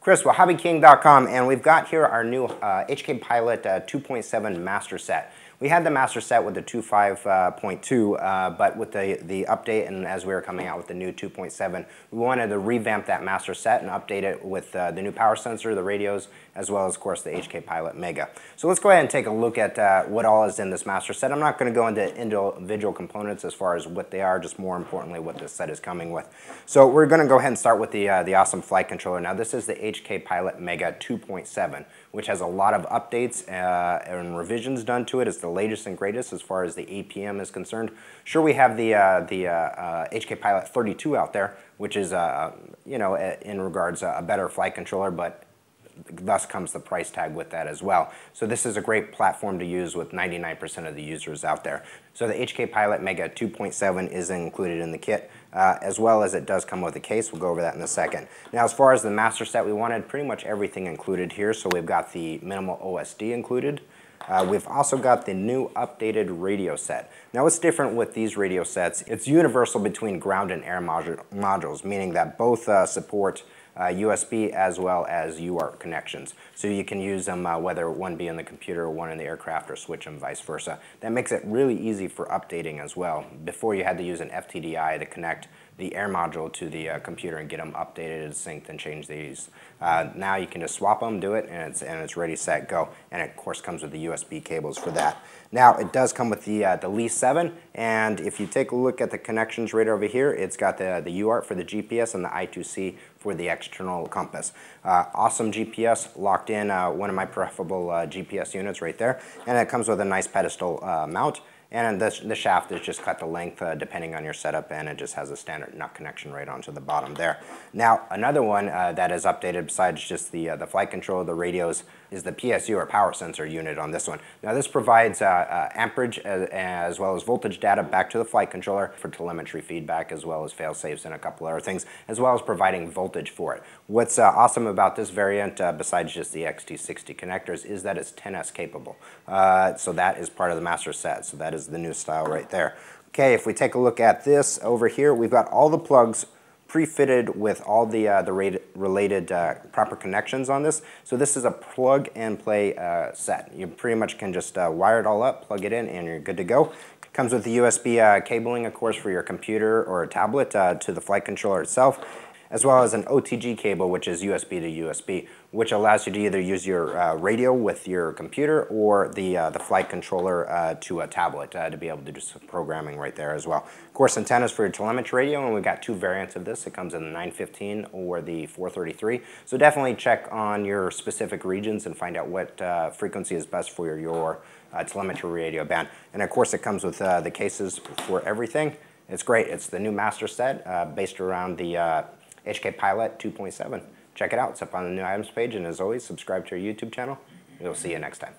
Chris well, HobbyKing.com, and we've got here our new uh, HK Pilot uh, 2.7 master set. We had the master set with the 2.5.2, uh, but with the, the update and as we were coming out with the new 2.7, we wanted to revamp that master set and update it with uh, the new power sensor, the radios, as well as, of course, the HK Pilot Mega. So let's go ahead and take a look at uh, what all is in this master set. I'm not going to go into individual components as far as what they are, just more importantly what this set is coming with. So we're going to go ahead and start with the, uh, the awesome flight controller. Now this is the HK Pilot Mega 2.7, which has a lot of updates uh, and revisions done to it. It's the latest and greatest as far as the APM is concerned. Sure, we have the, uh, the uh, HK uh, Pilot 32 out there, which is, uh, you know, in regards a better flight controller, but thus comes the price tag with that as well. So this is a great platform to use with 99% of the users out there. So the HK Pilot Mega 2.7 is included in the kit, uh, as well as it does come with a case. We'll go over that in a second. Now as far as the master set, we wanted pretty much everything included here. So we've got the minimal OSD included. Uh, we've also got the new updated radio set. Now what's different with these radio sets, it's universal between ground and air modules, meaning that both uh, support uh, USB as well as UART connections. So you can use them uh, whether one be in the computer or one in the aircraft or switch them vice versa. That makes it really easy for updating as well. Before you had to use an FTDI to connect the air module to the uh, computer and get them updated and synced and change these. Uh, now you can just swap them, do it, and it's, and it's ready, set, go. And it, of course comes with the USB cables for that. Now it does come with the, uh, the Lease 7, and if you take a look at the connections right over here, it's got the, the UART for the GPS and the I2C for the external compass. Uh, awesome GPS, locked in uh, one of my preferable uh, GPS units right there, and it comes with a nice pedestal uh, mount. And the, the shaft is just cut to length uh, depending on your setup and it just has a standard nut connection right onto the bottom there. Now another one uh, that is updated besides just the, uh, the flight control, the radios, is the PSU or power sensor unit on this one. Now this provides uh, uh, amperage as, as, well as voltage data back to the flight controller for telemetry feedback as well as fail safes and a couple other things as well as providing voltage for it. What's uh, awesome about this variant besides just the XT60 connectors is that it's 10S capable. so that is part of the master set. So that is is the new style right there. Okay, if we take a look at this over here, we've got all the plugs pre-fitted with all the, uh, the related uh, proper connections on this. So this is a plug and play uh, set. You pretty much can just uh, wire it all up, plug it in, and you're good to go. Comes with the USB uh, cabling, of course, for your computer or a tablet uh, to the flight controller itself as well as an OTG cable, which is USB to USB, which allows you to either use your uh, radio with your computer or the, uh, the flight controller uh, to a tablet uh, to be able to do some programming right there as well. Of course, antennas for your telemetry radio, and we've got two variants of this. It comes in the 915 or the 433. So definitely check on your specific regions and find out what uh, frequency is best for your, your uh, telemetry radio band. And of course, it comes with the cases for everything. It's great. It's the new master set based around the HK Pilot 2.7. Check it out. It's up on the new items page. And as always, subscribe to our YouTube channel. We'll see you next time.